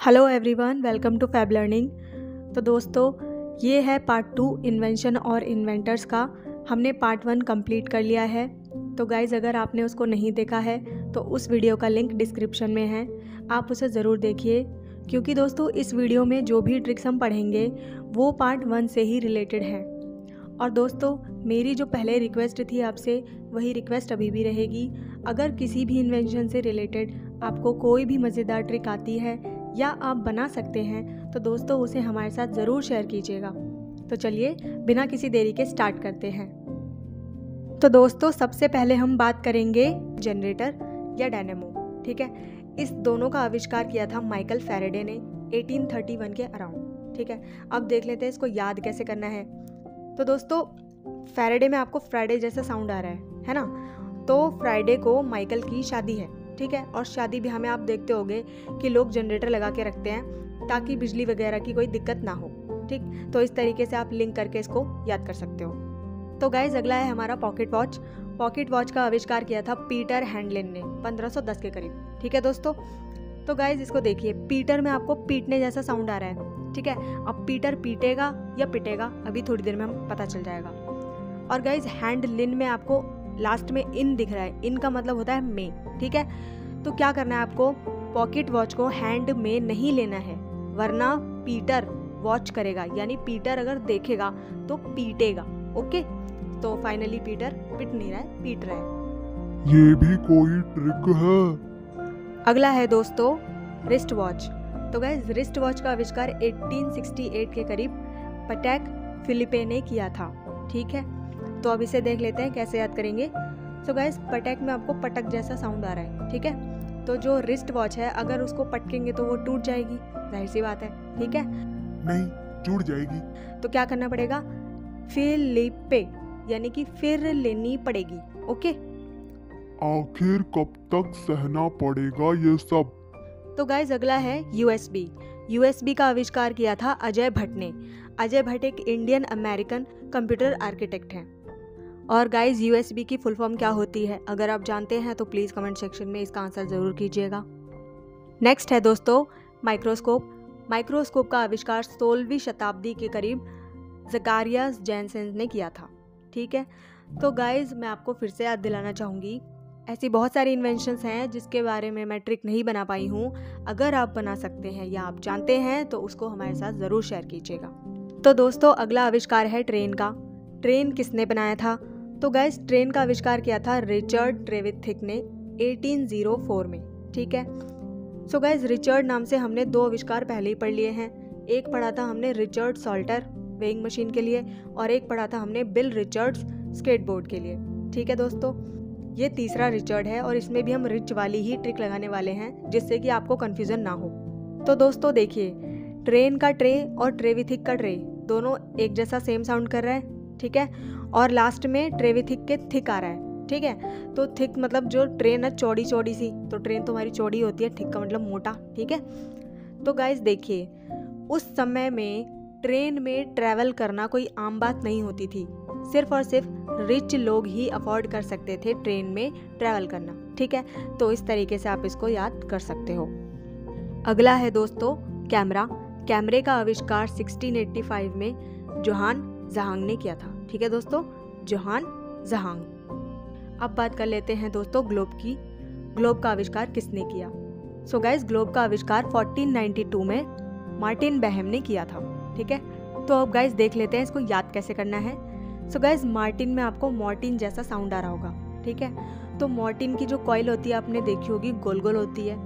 Hello everyone welcome to Fab Learning तो दोस्तों, ये है पार्ट टू इन्वेंशन और इन्वेंटर्स का। हमने पार्ट वन कंप्लीट कर लिया है। तो गाइज़ अगर आपने उसको नहीं देखा है तो उस वीडियो का लिंक डिस्क्रिप्शन में है। आप उसे ज़रूर देखिए। क्योंकि दोस्तों, इस वीडियो में जो भी ट्रिक्स हम पढ़ेंगे, वो पार्ट वन से ही रिलेटेड हैं। और दोस्तों, मेरी जो पहले रिक्वेस्ट थी आपसे, वही रिक्वेस्ट अभी भी रहेगी। अगर किसी भी इन्वेंशन से रिलेटेड आपको कोई भी मज़ेदार ट्रिक आती है या आप बना सकते हैं तो दोस्तों उसे हमारे साथ ज़रूर शेयर कीजिएगा। तो चलिए, बिना किसी देरी के स्टार्ट करते हैं। तो दोस्तों, सबसे पहले हम बात करेंगे जनरेटर या डायनेमो ठीक है? इस दोनों का आविष्कार किया था माइकल फेरेडे ने 1831 के अराउंड ठीक है? अब देख लेते हैं इसको याद कैसे करना है। तो दोस्तों फेरेडे में आपको फ्राइडे जैसा साउंड आ रहा है है ना? तो फ्राइडे को माइकल की शादी है। ठीक है? और शादी ब्याह में आप देखते होंगे कि लोग जनरेटर लगा के रखते हैं ताकि बिजली वगैरह की कोई दिक्कत ना हो, ठीक? तो इस तरीके से आप लिंक करके इसको याद कर सकते हो। तो गाइज़ अगला है हमारा पॉकेट वॉच। पॉकेट वॉच का आविष्कार किया था पीटर हैंडलिन ने 1510 के करीब, ठीक है दोस्तों? तो गाइज़ इसको देखिए, पीटर में आपको पीटने जैसा साउंड आ रहा है, ठीक है? अब पीटर पीटेगा या पिटेगा, अभी थोड़ी देर में हम पता चल जाएगा। और गाइज़ हैंड लिन में आपको लास्ट में इन दिख रहा है, इन का मतलब होता है मे, ठीक है? तो क्या करना है आपको? पॉकेट वॉच को हैंड में नहीं लेना है वरना पीटर वॉच करेगा यानी पीटर अगर देखेगा तो पीटेगा ओके तो फाइनली पीटर पिट नहीं रहा है पीट रहा है। ये भी कोई ट्रिक है? अगला है दोस्तों रिस्ट वॉच तो गैस रिस्ट वॉच का आविष्कार 1868 के करीब पटैक फिलिपे ने किया था ठीक है? तो अब इसे देख लेते हैं कैसे याद करेंगे? सो so गैस पटैक में आपको पटक जैसा साउंड आ रहा है ठीक है? तो जो रिस्ट वॉच है अगर उसको पटकेंगे तो वो टूट जाएगी। ज़ाहिर सी बात है ठीक है? नहीं टूट जाएगी। तो क्या करना पड़ेगा? फिलिपे यानी कि फिर लेनी पड़ेगी ओके? आखिर कब तक सहना पड़ेगा ये सब? तो गाइज़ अगला है यूएसबी यूएसबी का आविष्कार किया था अजय भट्ट ने। अजय भट्ट एक इंडियन अमेरिकन कंप्यूटर आर्किटेक्ट हैं। और गाइज़ यूएसबी की फुल फॉर्म क्या होती है? अगर आप जानते हैं तो प्लीज़ कमेंट सेक्शन में इसका आंसर ज़रूर कीजिएगा। नेक्स्ट है दोस्तों माइक्रोस्कोप माइक्रोस्कोप का आविष्कार सोलहवीं शताब्दी के करीब जकारियास जैनसेन ने किया था, ठीक है? तो गाइज़ मैं आपको फिर से याद दिलाना चाहूँगी, ऐसी बहुत सारी इन्वेंशंस हैं जिसके बारे में मैं ट्रिक नहीं बना पाई हूँ। अगर आप बना सकते हैं या आप जानते हैं तो उसको हमारे साथ ज़रूर शेयर कीजिएगा। तो दोस्तों, अगला आविष्कार है ट्रेन का। ट्रेन किसने बनाया था? तो गैस ट्रेन का आविष्कार किया था रिचर्ड ट्रेविथिक ने 1804 में, ठीक है? सो so गैस रिचर्ड नाम से हमने दो आविष्कार पहले ही पढ़ लिए हैं। एक पढ़ा था हमने रिचर्ड सॉल्टर वेइंग मशीन के लिए और एक पढ़ा था हमने बिल रिचर्ड्स स्केटबोर्ड के लिए, ठीक है दोस्तों? ये तीसरा रिचर्ड है और इसमें भी हम रिच वाली ही ट्रिक लगाने वाले हैं जिससे कि आपको कन्फ्यूज़न ना हो। तो दोस्तों देखिए ट्रेन का ट्रे और ट्रेविथिक का ट्रे दोनों एक जैसा सेम साउंड कर रहा है, ठीक है? और लास्ट में ट्रेविथिक के थिक आ रहा है, ठीक है? तो थिक मतलब जो ट्रेन है चौड़ी चौड़ी सी तो ट्रेन तो हमारी चौड़ी होती है थिक का मतलब मोटा, ठीक है? तो गाइज़ देखिए, उस समय में ट्रेन में ट्रैवल करना कोई आम बात नहीं होती थी। सिर्फ़ और सिर्फ़ रिच लोग ही अफोर्ड कर सकते थे ट्रेन में ट्रैवल करना, ठीक है? तो इस तरीके से आप इसको याद कर सकते हो। अगला है दोस्तों कैमरा कैमरे का आविष्कार 1685 में जोहान जहांग ने किया था। ठीक है दोस्तों? जोहान जहांग। अब बात कर लेते हैं दोस्तों ग्लोब की। ग्लोब का आविष्कार किसने किया? सो so गाइस ग्लोब का आविष्कार 1492 में मार्टिन बहम ने किया था, ठीक है? तो अब गाइज़ देख लेते हैं इसको याद कैसे करना है। सो so गाइस मार्टिन में आपको मॉर्टिन जैसा साउंड आ रहा होगा, ठीक है? तो मॉर्टिन की जो कॉइल होती है, आपने देखी होगी गोल गोल होती है।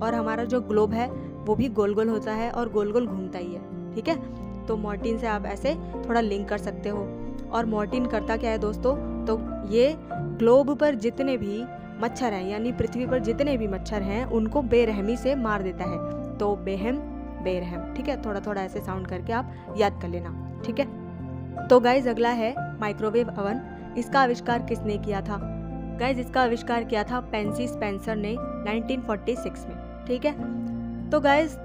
और हमारा जो ग्लोब है, वो भी गोल गोल होता है और गोल गोल घूमता ही है, ठीक है? तो मॉर्टिन से आप ऐसे थोड़ा लिंक कर सकते हो। और मॉर्टिन करता क्या है दोस्तों? तो ये ग्लोब पर जितने भी मच्छर हैं, यानी पृथ्वी पर जितने भी मच्छर हैं, उनको बेरहमी से मार देता है। तो बेहम, बेरहम, ठीक है? थोड़ा थोड़ा ऐसे साउंड करके आप याद कर लेना, ठीक है? तो गाइज़ अगला है माइक्रोवेव अवन इसका आविष्कार किसने किया था? गाइज़ इसका आविष्कार किया था पेंसी स्पेंसर ने 1946 में, ठीक है? तो गाइज़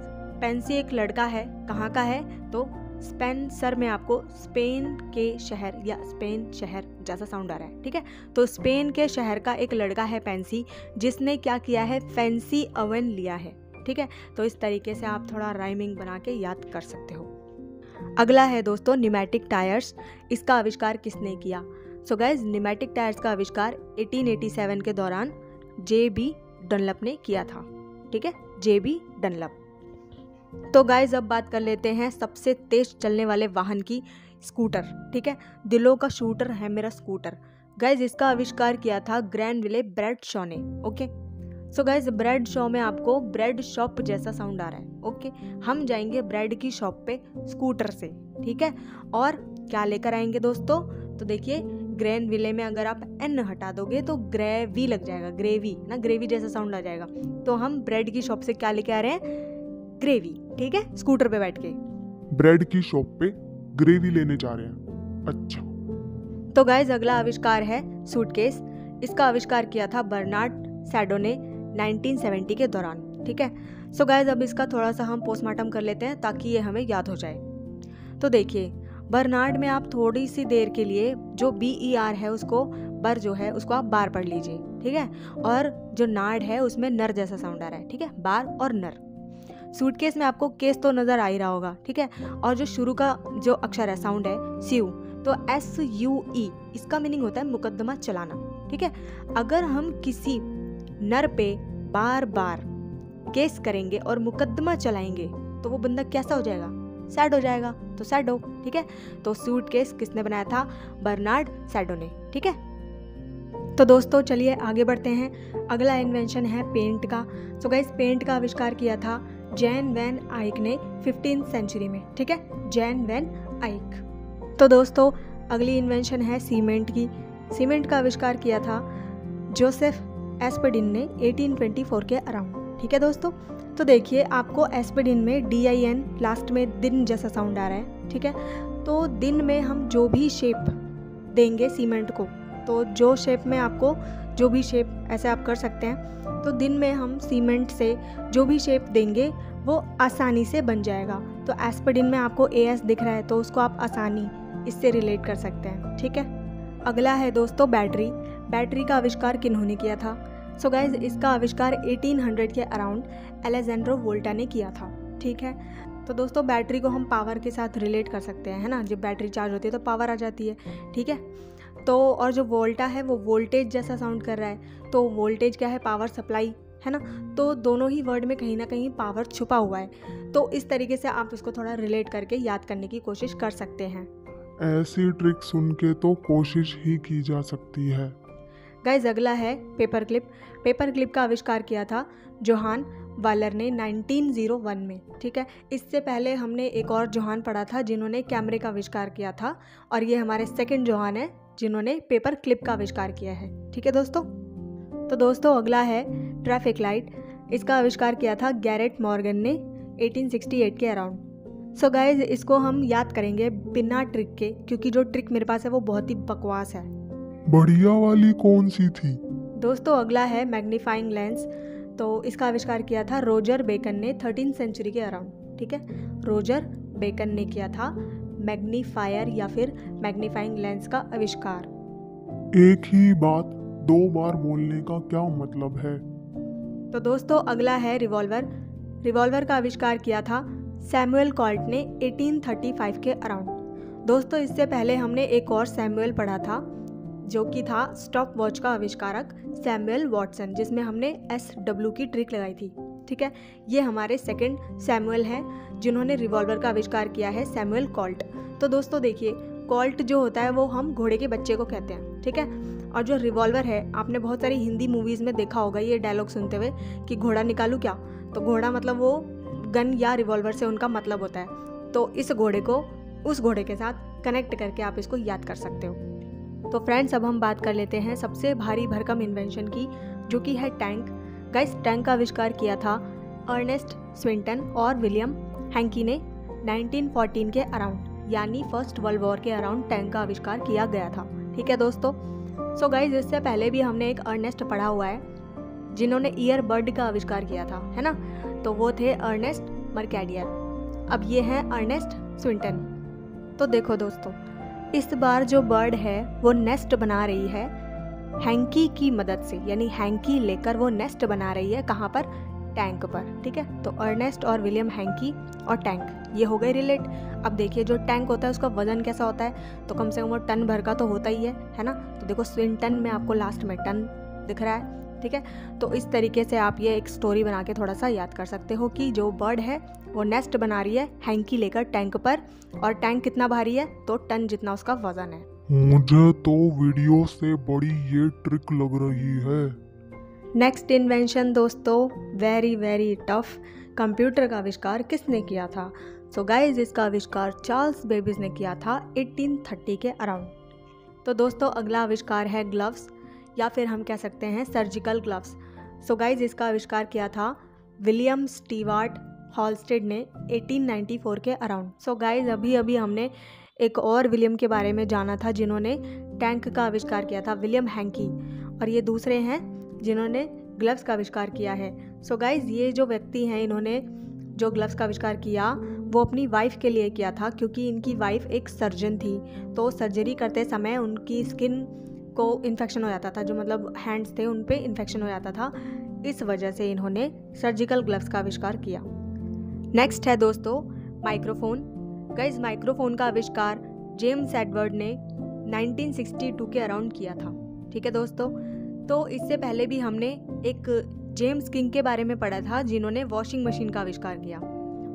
पेंसी एक लड़का है, कहाँ का है? तो स्पेंसर में आपको स्पेन के शहर या स्पेन शहर जैसा साउंड आ रहा है, ठीक है? तो स्पेन के शहर का एक लड़का है पेंसी जिसने क्या किया है? फैंसी अवन लिया है, ठीक है? तो इस तरीके से आप थोड़ा राइमिंग बना के याद कर सकते हो। अगला है दोस्तों निमेटिक टायर्स इसका आविष्कार किसने किया? सो गैज निमेटिक टायर्स का आविष्कार 1887 के दौरान जे बी डनलप ने किया था, ठीक है? जे बी डनलप तो गाइज़ अब बात कर लेते हैं सबसे तेज चलने वाले वाहन की स्कूटर ठीक है? दिलों का शूटर है मेरा स्कूटर गाइज़ इसका आविष्कार किया था ग्रैंड विले ब्रेड शॉ ने okay so guys Bradshaw में आपको ब्रेड शॉप जैसा साउंड आ रहा है ओके हम जाएँगे ब्रेड की शॉप पे स्कूटर से, ठीक है? और क्या लेकर आएँगे दोस्तों? तो देखिए ग्रैंड विले में अगर आप एन हटा दोगे तो ग्रेवी लग जाएगा, ग्रेवी, ना ग्रेवी जैसा साउंड आ जाएगा। तो हम ब्रेड की शॉप से क्या लेके आ रहे हैं? ग्रेवी ठीक है? स्कूटर पे बैठ के। ब्रेड की शॉप पे ग्रेवी लेने जा रहे हैं। अच्छा। तो गाइज़ अगला आविष्कार है सूटकेस इसका आविष्कार किया था बर्नार्ड सैडो ने 1970 के दौरान ठीक है? सो गाइज़ अब इसका थोड़ा सा हम पोस्टमार्टम कर लेते हैं ताकि ये हमें याद हो जाए। तो देखिए बर्नार्ड में आप थोड़ी सी देर के लिए जो बी ई आर है उसको बर जो है उसको आप बार पढ़ लीजिए ठीक है? और जो नाड है उसमें नर जैसा साउंड आ रहा है ठीक है? बार और नर। सूटकेस में आपको केस तो नज़र आ ही रहा होगा, ठीक है? और जो शुरू का जो अक्षर है साउंड है सीयू तो एस यू ई इसका मीनिंग होता है मुकदमा चलाना, ठीक है? अगर हम किसी नर पे बार बार केस करेंगे और मुकदमा चलाएँगे तो वो बंदा कैसा हो जाएगा? सैड हो जाएगा तो सैड हो, ठीक है? तो सूट केस किसने बनाया था? बर्नार्ड सैडो ने, ठीक है? तो दोस्तों, चलिए आगे बढ़ते हैं। अगला इन्वेंशन है पेंट का। सो so गाइस पेंट का आविष्कार किया था जैन वैन आइक ने फिफ्टीन सेंचुरी में, ठीक है? जैन वैन आइक। तो दोस्तों, अगली इन्वेंशन है सीमेंट की। सीमेंट का आविष्कार किया था जोसेफ एस्पेडिन ने 1824 के अराउंड, ठीक है दोस्तों? तो देखिए, आपको एस्पेडिन में डी आई एन लास्ट में दिन जैसा साउंड आ रहा है, ठीक है? तो दिन में हम जो भी शेप देंगे सीमेंट को तो जो शेप में आपको जो भी शेप ऐसे आप कर सकते हैं तो दिन में हम सीमेंट से जो भी शेप देंगे, वो आसानी से बन जाएगा। तो एस्पेडिन में आपको ए एस दिख रहा है तो उसको आप आसानी इससे रिलेट कर सकते हैं, ठीक है? अगला है दोस्तों बैटरी। बैटरी का आविष्कार किन्होंने किया था? सो so गाइज़ इसका आविष्कार 1800 के अराउंड एलेजेंड्रो वोल्टा ने किया था, ठीक है? तो दोस्तों बैटरी को हम पावर के साथ रिलेट कर सकते हैं, है ना? जब बैटरी चार्ज होती है तो पावर आ जाती है, ठीक है? तो और जो वोल्टा है वो वोल्टेज जैसा साउंड कर रहा है। तो वोल्टेज क्या है? पावर सप्लाई है ना? तो दोनों ही वर्ड में कहीं ना कहीं पावर छुपा हुआ है। तो इस तरीके से आप उसको थोड़ा रिलेट करके याद करने की कोशिश कर सकते हैं। ऐसी ट्रिक सुन के तो कोशिश ही की जा सकती है। गाइज़ अगला है पेपर क्लिप पेपर क्लिप का आविष्कार किया था जोहान वालर ने 1901 में ठीक है? इससे पहले हमने एक और जोहान पढ़ा था जिन्होंने कैमरे का आविष्कार किया था और ये हमारे सेकंड जोहान है। जिन्होंने पेपर क्लिप का आविष्कार किया है। ठीक है दोस्तों? तो दोस्तों अगला है ट्रैफ़िक लाइट। इसका आविष्कार किया था गैरेट मॉर्गन ने 1868 के अराउंड। सो गाइज़ इसको हम याद करेंगे बिना ट्रिक के क्योंकि जो ट्रिक मेरे पास है वो बहुत ही बकवास है। बढ़िया वाली कौन सी थी? दोस्तों अगला है मैग्नीफाइंग लेंस। तो इसका आविष्कार किया था रोजर बेकन ने थर्टीन सेंचुरी के अराउंड। ठीक है? रोजर बेकन ने किया था मैग्नीफायर या फिर मैग्नीफाइंग लेंस का आविष्कार। एक ही बात दो बार बोलने का क्या मतलब है? तो दोस्तों अगला है रिवॉल्वर। रिवॉल्वर का आविष्कार किया था सैमुअल कॉल्ट ने 1835 के अराउंड। दोस्तों इससे पहले हमने एक और सैमुअल पढ़ा था जो कि था स्टॉप वॉच का आविष्कारक सैमुअल वॉटसन जिसमें हमने एस डब्ल्यू की ट्रिक लगाई थी। ठीक है? ये हमारे सेकंड सैमुअल हैं, जिन्होंने रिवॉल्वर का आविष्कार किया है सैमुअल कॉल्ट तो दोस्तों देखिए कॉल्ट जो होता है वो हम घोड़े के बच्चे को कहते हैं, ठीक है? और जो रिवॉल्वर है, आपने बहुत सारी हिंदी मूवीज़ में देखा होगा ये डायलॉग सुनते हुए कि घोड़ा निकालू क्या? तो घोड़ा मतलब वो गन या रिवॉल्वर से उनका मतलब होता है। तो इस घोड़े को, उस घोड़े के साथ कनेक्ट करके आप इसको याद कर सकते हो। तो फ्रेंड्स अब हम बात कर लेते हैं सबसे भारी भरकम इन्वेंशन की, जो कि है टैंक गाइस टैंक का आविष्कार किया था अर्नेस्ट स्विंटन और विलियम हैंकी ने 1914 के अराउंड, यानी फ़र्स्ट वर्ल्ड वॉर के अराउंड टैंक का आविष्कार किया गया था। ठीक है दोस्तों? सो so गाइज़ इससे पहले भी हमने एक अर्नेस्ट पढ़ा हुआ है, जिन्होंने ईयर बर्ड का आविष्कार किया था, है ना? तो वो थे अर्नेस्ट मर्कैडियर अब ये हैं अर्नेस्ट स्विंटन। तो देखो दोस्तों, इस बार जो बर्ड है, वो नेस्ट बना रही है हैंकी की मदद से, यानी हैंकी लेकर वो नेस्ट बना रही है कहाँ पर? टैंक पर, ठीक है? तो अर्नेस्ट और विलियम हैंकी और टैंक, ये हो गए रिलेट। अब देखिए जो टैंक होता है उसका वज़न कैसा होता है। तो कम से कम वो टन भर का तो होता ही है है ना? तो देखो, स्विन टन में आपको लास्ट में टन दिख रहा है, ठीक है? तो इस तरीके से आप ये एक स्टोरी बना के थोड़ा सा याद कर सकते हो कि जो बर्ड है, वो नेस्ट बना रही है हैंकी लेकर टैंक पर। और टैंक कितना भारी है? तो टन जितना उसका वज़न है। मुझे तो वीडियो से बड़ी ये ट्रिक लग रही है। नेक्स्ट इन्वेंशन दोस्तों वेरी वेरी टफ कंप्यूटर का आविष्कार किसने किया था? सो so गाइज़ इसका आविष्कार चार्ल्स बेबीज ने किया था 1830 के अराउंड तो दोस्तों, अगला आविष्कार है ग्लव्स या फिर हम कह सकते हैं सर्जिकल ग्लव्स सो गाइज़ इसका आविष्कार किया था विलियम स्टीवार्ट हॉलस्टेड ने 1894 के अराउंड सो गाइज़ अभी अभी हमने एक और विलियम के बारे में जाना था जिन्होंने टैंक का आविष्कार किया था, विलियम हैंकी। और ये दूसरे हैं जिन्होंने ग्लव्स का आविष्कार किया है। सो so गाइज़ ये जो व्यक्ति हैं, इन्होंने जो ग्लव्स का आविष्कार किया, वो अपनी वाइफ के लिए किया था, क्योंकि इनकी वाइफ एक सर्जन थी। तो सर्जरी करते समय उनकी स्किन को इन्फेक्शन हो जाता था, जो मतलब हैंड्स थे उन पर इन्फेक्शन हो जाता था। इस वजह से इन्होंने सर्जिकल ग्लव्स का आविष्कार किया। नेक्स्ट है दोस्तों माइक्रोफोन गाइज़ माइक्रोफोन का आविष्कार जेम्स एडवर्ड ने 1962 के अराउंड किया था। ठीक है दोस्तों? तो इससे पहले भी हमने एक जेम्स किंग के बारे में पढ़ा था, जिन्होंने वॉशिंग मशीन का आविष्कार किया।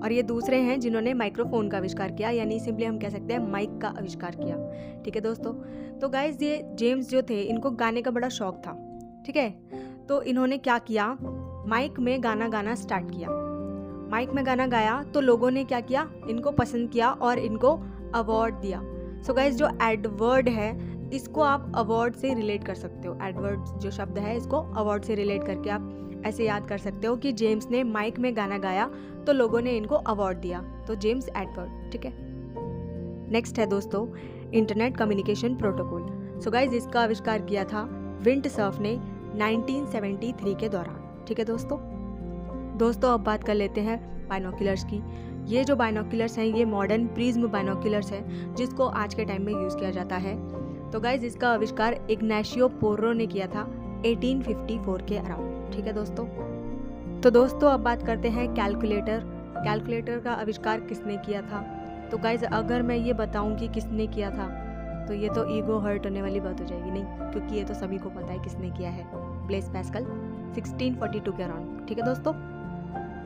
और ये दूसरे हैं जिन्होंने माइक्रोफोन का आविष्कार किया, यानी सिंपली हम कह सकते हैं माइक का आविष्कार किया। ठीक है दोस्तों? तो गाइज़ ये जेम्स जो थे, इनको गाने का बड़ा शौक था। ठीक है? तो इन्होंने क्या किया? माइक में गाना गाना स्टार्ट किया। माइक में गाना गाया तो लोगों ने क्या किया? इनको पसंद किया और इनको अवार्ड दिया। सो so गाइज़ जो एडवर्ड है, इसको आप अवार्ड से रिलेट कर सकते हो। एडवर्ड जो शब्द है, इसको अवार्ड से रिलेट करके आप ऐसे याद कर सकते हो कि जेम्स ने माइक में गाना गाया तो लोगों ने इनको अवार्ड दिया। तो जेम्स एडवर्ड ठीक है? नेक्स्ट है दोस्तों internet communication protocol so guys इसका आविष्कार किया था विंट सर्फ ने 1973 के दौरान। ठीक है दोस्तों? दोस्तों, अब बात कर लेते हैं बाइनोकुलर्स की। ये जो बाइनोकुलर्स हैं, ये मॉडर्न प्रिज्म बाइनोकुलर्स हैं, जिसको आज के टाइम में यूज़ किया जाता है। तो गाइज़ इसका आविष्कार इग्नेशियो पोर्रो ने किया था 1854 के अराउंड ठीक है दोस्तों? तो दोस्तों, अब बात करते हैं कैलकुलेटर कैलकुलेटर का आविष्कार किसने किया था? तो गाइज़ अगर मैं ये बताऊँ कि किसने किया था तो ये तो ईगो हर्ट होने वाली बात हो जाएगी, नहीं? क्योंकि ये तो सभी को पता है किसने किया है। ब्लेस पैस्कल 1642 के अराउंड ठीक है दोस्तों?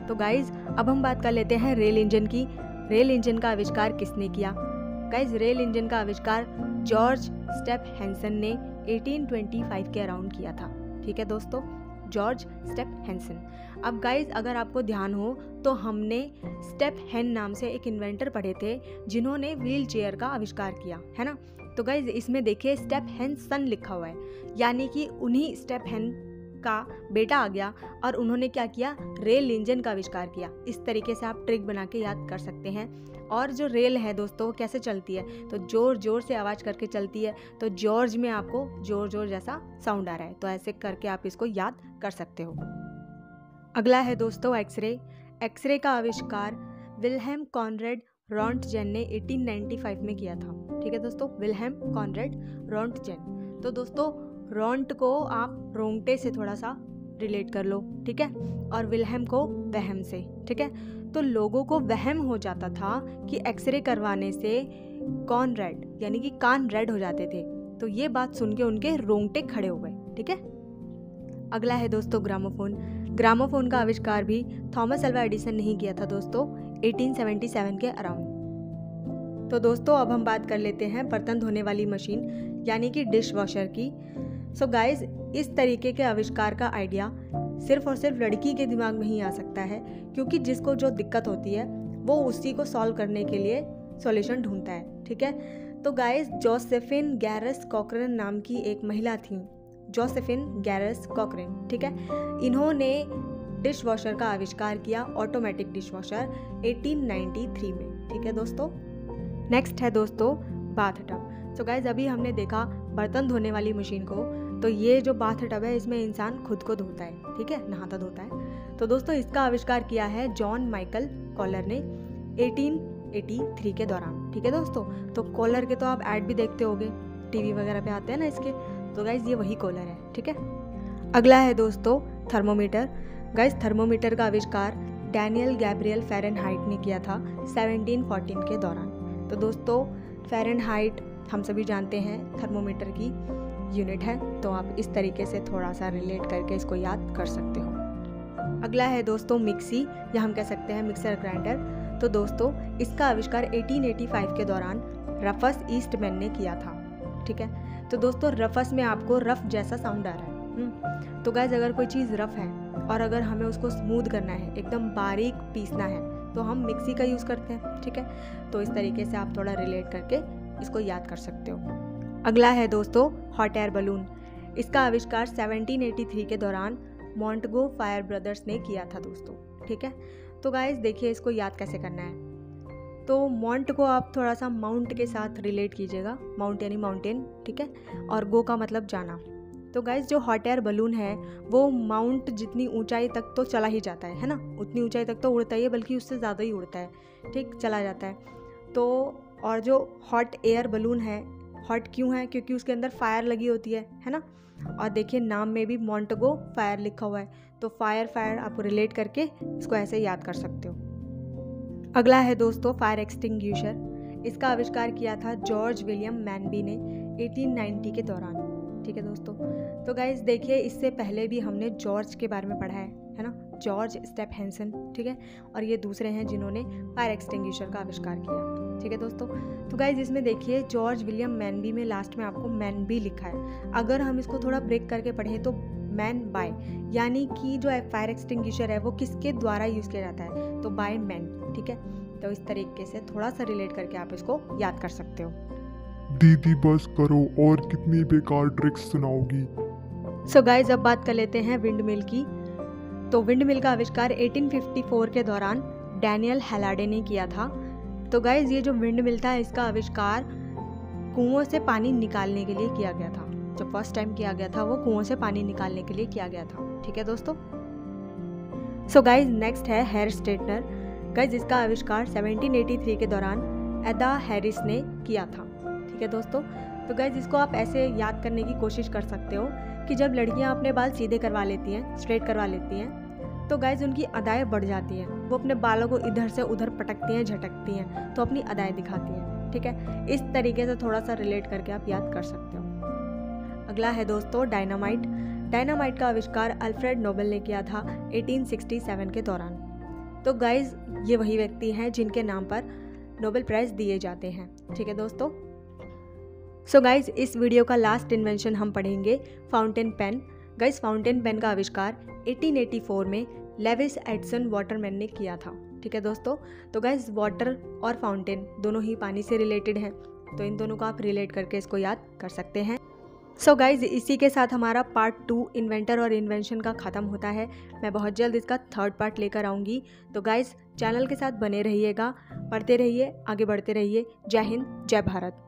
तो गाइज़ अब हम बात कर लेते हैं रेल इंजन की। रेल इंजन का आविष्कार किसने किया? गाइज़ रेल इंजन का आविष्कार जॉर्ज स्टेप हैंसन ने 1825 के अराउंड किया था। ठीक है दोस्तों? जॉर्ज स्टेप हैंसन अब गाइज़ अगर आपको ध्यान हो तो हमने स्टेप हैन नाम से एक इन्वेंटर पढ़े थे, जिन्होंने व्हील चेयर का आविष्कार किया, है ना? तो गाइज़ इसमें देखिए स्टेप हैन सन लिखा हुआ है। यानी कि उन्हीं स्टेप हैन का बेटा आ गया और उन्होंने क्या किया? रेल इंजन का आविष्कार किया। इस तरीके से आप ट्रिक बना के याद कर सकते हैं। और जो रेल है दोस्तों, वो कैसे चलती है? तो ज़ोर ज़ोर से आवाज़ करके चलती है। तो जॉर्ज में आपको ज़ोर ज़ोर जैसा साउंड आ रहा है। तो ऐसे करके आप इसको याद कर सकते हो। अगला है दोस्तों एक्सरे। एक्सरे का आविष्कार विलहेम कॉनरेड रॉन्टजेन ने 1895 में किया था। ठीक है दोस्तों? Wilhelm Conrad Roentgen. तो दोस्तों रॉन्ट को आप रोंगटे से थोड़ा सा रिलेट कर लो, ठीक है? और विलहम को वहम से, ठीक है? तो लोगों को वहम हो जाता था कि एक्सरे करवाने से कॉन रेड, यानी कि कान रेड हो जाते थे। तो ये बात सुन के उनके रोंगटे खड़े हो गए, ठीक है? अगला है दोस्तों ग्रामोफोन। ग्रामोफोन का आविष्कार भी थॉमस अल्वा एडिसन नहीं किया था दोस्तों 1877 के अराउंड। तो दोस्तों, अब हम बात कर लेते हैं बर्तन धोने वाली मशीन, यानी कि डिश वॉशर की। सो so गाइज़ इस तरीके के आविष्कार का आइडिया सिर्फ़ और सिर्फ़ लड़की के दिमाग में ही आ सकता है, क्योंकि जिसको जो दिक्कत होती है, वो उसी को सॉल्व करने के लिए सॉल्यूशन ढूंढता है, ठीक है? तो गाइस जोसेफिन गैरस कॉकरन नाम की एक महिला थी। जोसेफिन गैरस कॉकरन ठीक है? इन्होंने डिश वॉशर का आविष्कार किया ऑटोमेटिक डिश वॉशर 1893 में, ठीक है दोस्तों? नेक्स्ट है दोस्तों बाथ टब सो गाइज़ अभी हमने देखा बर्तन धोने वाली मशीन को तो ये जो बाथ टब है, इसमें इंसान खुद को धोता है, ठीक है? नहाता धोता है। तो दोस्तों, इसका आविष्कार किया है जॉन माइकल कॉलर ने 1883 के दौरान, ठीक है दोस्तों? तो कॉलर के तो आप ऐड भी देखते होगे, टीवी वगैरह पे आते हैं ना इसके तो गाइज़ ये वही कॉलर है, ठीक है? अगला है दोस्तों, थर्मोमीटर। गाइज़ थर्मोमीटर का आविष्कार डैनियल गैब्रियल फेरनहाइट ने किया था 1714 के दौरान। तो दोस्तों, फेरनहाइट हम सभी जानते हैं थर्मोमीटर की यूनिट है तो आप इस तरीके से थोड़ा सा रिलेट करके इसको याद कर सकते हो। अगला है दोस्तों मिक्सी या हम कह सकते हैं मिक्सर ग्राइंडर तो दोस्तों इसका आविष्कार 1885 के दौरान रफस ईस्टमैन ने किया था ठीक है? तो दोस्तों रफस में आपको रफ जैसा साउंड आ रहा है हम्म, तो गैस अगर कोई चीज़ रफ है और अगर हमें उसको स्मूथ करना है एकदम बारीक पीसना है तो हम मिक्सी का यूज़ करते हैं ठीक है? तो इस तरीके से आप थोड़ा रिलेट करके इसको याद कर सकते हो। अगला है दोस्तों हॉट एयर बलून इसका आविष्कार 1783 के दौरान मॉन्टगो फायर ब्रदर्स ने किया था दोस्तों, ठीक है? तो गाइज़ देखिए इसको याद कैसे करना है। तो माउंट को आप थोड़ा सा माउंट के साथ रिलेट कीजिएगा। माउंट यानी माउंटेन ठीक है? और गो का मतलब जाना। तो गाइज़ जो हॉट एयर बलून है, वो माउंट जितनी ऊंचाई तक तो चला ही जाता है है ना? उतनी ऊंचाई तक तो उड़ता ही है, बल्कि उससे ज़्यादा ही उड़ता है, ठीक? चला जाता है। तो और जो हॉट एयर बलून है हॉट क्यों है? क्योंकि उसके अंदर फायर लगी होती है है ना? और देखिए, नाम में भी मॉन्टगो फायर लिखा हुआ है। तो फायर फायर आप रिलेट करके इसको ऐसे याद कर सकते हो। अगला है दोस्तों फायर एक्सटिंग्यूशर इसका आविष्कार किया था जॉर्ज विलियम मैनबी ने 1890 के दौरान। ठीक है दोस्तों? तो गाइज़ देखिए, इससे पहले भी हमने जॉर्ज के बारे में पढ़ा है है ना? जॉर्ज स्टेप हैंसन ठीक है? और ये दूसरे हैं जिन्होंने फायर एक्सटिंग्यूशर का आविष्कार किया। ठीक है दोस्तों? तो गाइज़ इसमें देखिए जॉर्ज विलियम मैनबी में लास्ट में आपको मैन बी लिखा है। अगर हम इसको थोड़ा ब्रेक करके पढ़ें तो मैन बाय यानी कि जो फायर एक्सटिंग्विशर है वो किसके द्वारा यूज़ किया जाता है? तो बाय मैन ठीक है? तो इस तरीके से थोड़ा सा रिलेट करके आप इसको याद कर सकते हो। दीदी बस करो और कितनी बेकार ट्रिक्स सुनाओगी। सो so गाइज़ अब बात कर लेते हैं विंड मिल की। तो विंड मिल का आविष्कार 1854 के दौरान डैनियल हेलाडे ने किया था। तो गाइज़ ये जो विंड मिलता है, इसका आविष्कार कुओं से पानी निकालने के लिए किया गया था। जो फ़र्स्ट टाइम किया गया था, वो कुओं से पानी निकालने के लिए किया गया था। ठीक है दोस्तों? सो गाइज़ नेक्स्ट है हेयर स्ट्रेटनर गाइज़ इसका आविष्कार 1783 के दौरान एदा हैरिस ने किया था। ठीक है दोस्तों? तो गाइज़ इसको आप ऐसे याद करने की कोशिश कर सकते हो कि जब लड़कियाँ अपने बाल सीधे करवा लेती हैं स्ट्रेट करवा लेती हैं तो गाइज़ उनकी अदाएँ बढ़ जाती हैं। वो अपने बालों को इधर से उधर पटकती हैं, झटकती हैं तो अपनी अदाएँ दिखाती हैं, ठीक है? इस तरीके से थोड़ा सा रिलेट करके आप याद कर सकते हो। अगला है दोस्तों डायनामाइट डायनामाइट का आविष्कार अल्फ्रेड नोबल ने किया था 1867 के दौरान। तो गाइज़ ये वही व्यक्ति हैं जिनके नाम पर नोबेल प्राइज़ दिए जाते हैं, ठीक है दोस्तों? सो so गाइज़ इस वीडियो का लास्ट इन्वेंशन हम पढ़ेंगे fountain pen guys fountain pen का आविष्कार 1884 में लेविस एडसन वाटरमैन ने किया था। ठीक है दोस्तों? तो गाइज़ वाटर और फाउंटेन दोनों ही पानी से रिलेटेड हैं। तो इन दोनों को आप रिलेट करके इसको याद कर सकते हैं। सो so गाइज़ इसी के साथ हमारा पार्ट टू इन्वेंटर और इन्वेंशन का ख़त्म होता है। मैं बहुत जल्द इसका थर्ड पार्ट लेकर आऊँगी। तो गाइज़ चैनल के साथ बने रहिएगा पढ़ते रहिए, आगे बढ़ते रहिए। जय हिंद, जय भारत।